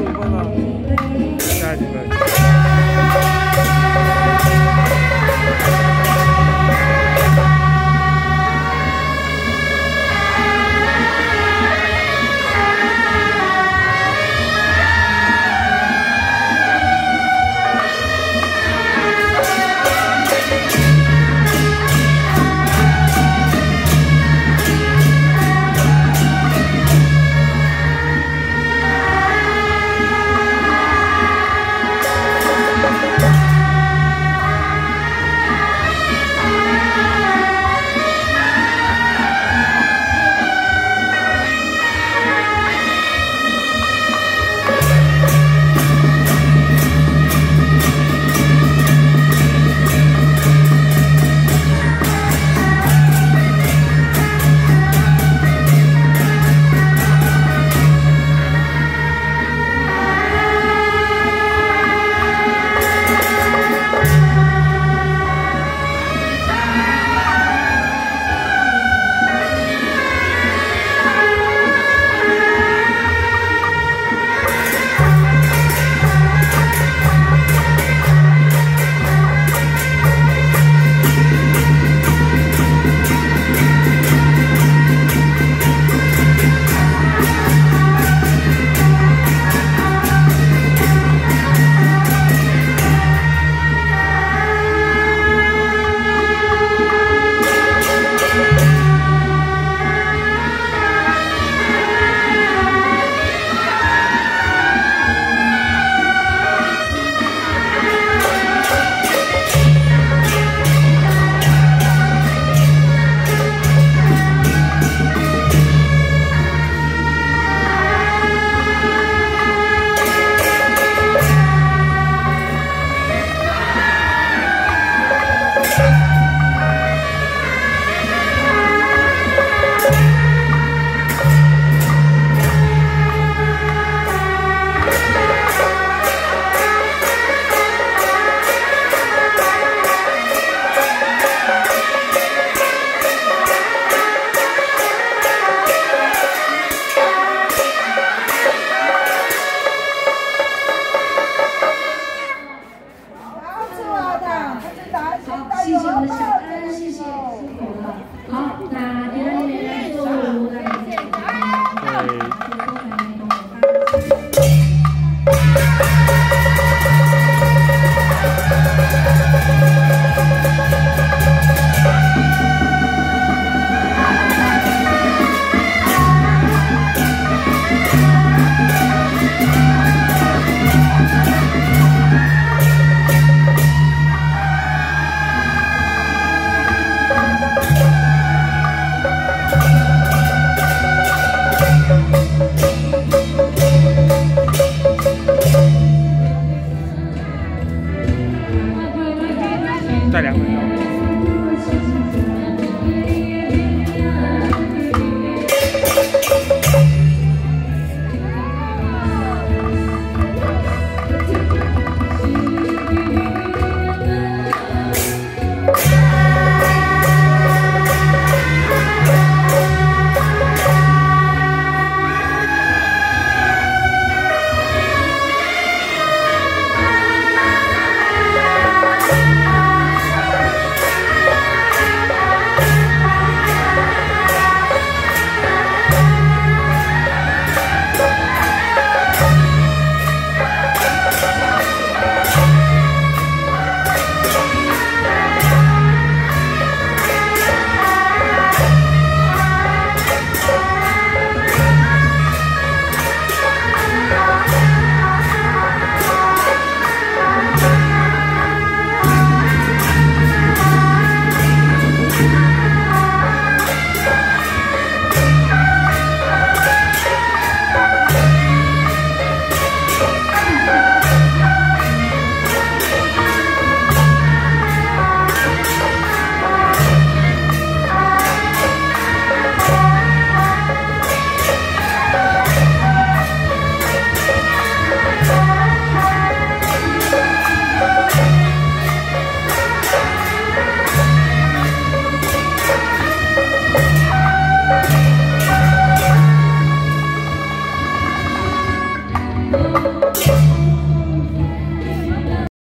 十五分了。谢谢你们。再两分钟